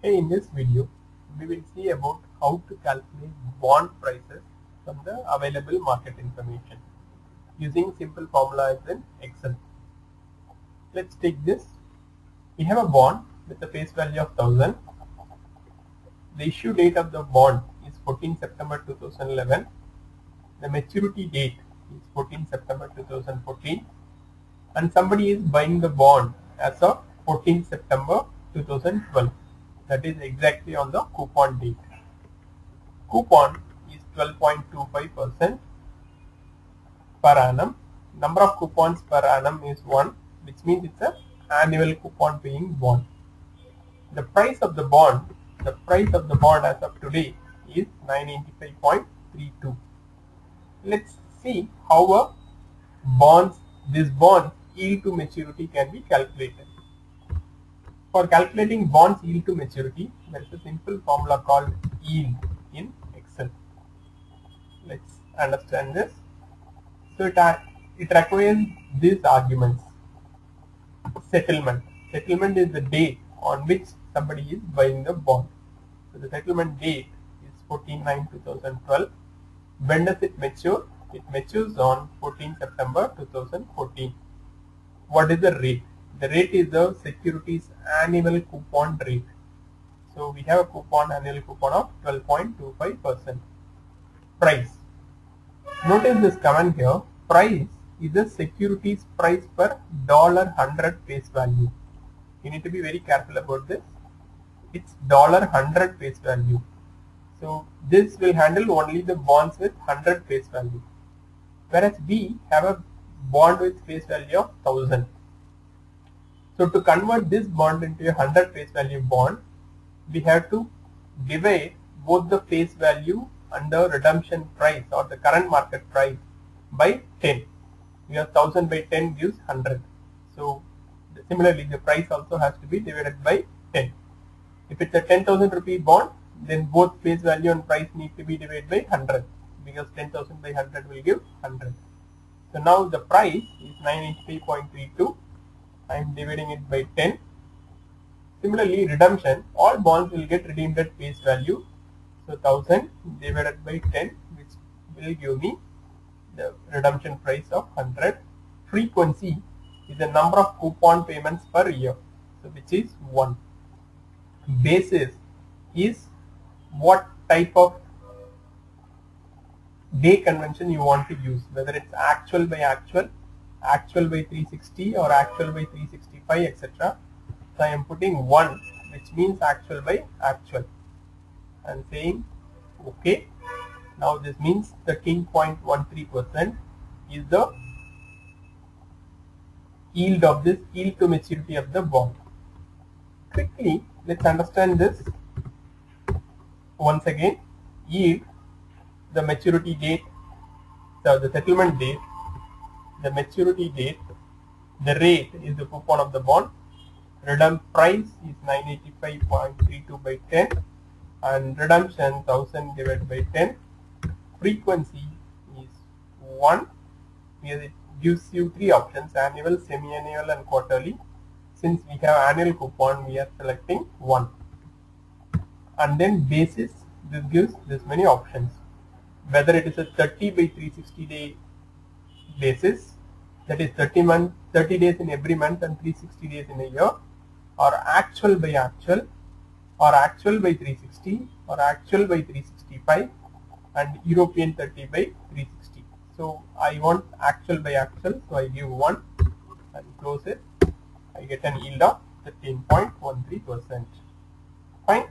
Hey, in this video, we will see about how to calculate bond prices from the available market information using simple formulas in Excel. Let's take this. We have a bond with a face value of 1000. The issue date of the bond is 14 September 2011. The maturity date is 14 September 2014 and somebody is buying the bond as of 14 September 2012 that is exactly on the coupon date. Coupon is 12.25% per annum. Number of coupons per annum is 1 which means it's a annual coupon paying bond. The price of the bond, the price of the bond as of today is 985.32. Let's see how a bonds, this bond yield to maturity can be calculated. For calculating bonds yield to maturity, there is a simple formula called yield in Excel. Let's understand this. So it, uh, it requires these arguments. Settlement. Settlement is the date on which somebody is buying the bond. So the settlement date is 14-9-2012. When does it mature? It matures on 14 September 2014. What is the rate? The rate is the securities annual coupon rate. So we have a coupon annual coupon of 12.25%. Price. Notice this comment here. Price is the securities price per dollar hundred face value. You need to be very careful about this. It's dollar hundred face value. So this will handle only the bonds with 100 face value. Whereas we have a bond with face value of 1000. So to convert this bond into a 100 face value bond, we have to divide both the face value and the redemption price or the current market price by 10. We have 1000 by 10 gives 100. So similarly the price also has to be divided by 10. If it's a 10,000 rupee bond, then both face value and price need to be divided by 100 because 10,000 by 100 will give 100. So now the price is 983.32. I am dividing it by 10. Similarly, redemption, all bonds will get redeemed at face value. So 1000 divided by 10 which will give me the redemption price of 100. Frequency is the number of coupon payments per year, so which is 1. Basis is what type of day convention you want to use, whether it's actual by actual, actual by 360 or actual by 365 etc. So I am putting 1 which means actual by actual and saying okay. Now this means the king 13.13% is the yield of this yield to maturity of the bond. Quickly let's understand this once again yield the maturity date so the settlement date the maturity date the rate is the coupon of the bond. Redemption price is 985.32 by 10 and redemption 1000 divided by 10 frequency is 1 because it gives you three options annual semi-annual and quarterly. Since we have annual coupon we are selecting 1 and then basis this gives this many options. Whether it is a 30 by 360 day basis that is 30 month 30 days in every month and 360 days in a year or actual by actual or actual by 360 or actual by 365 and European 30 by 360 so I want actual by actual so I give 1 and close it I get an yield of 13.13 percent. Fine